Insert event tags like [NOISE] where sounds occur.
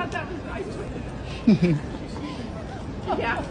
Thought that was nice. [LAUGHS] [LAUGHS] yeah.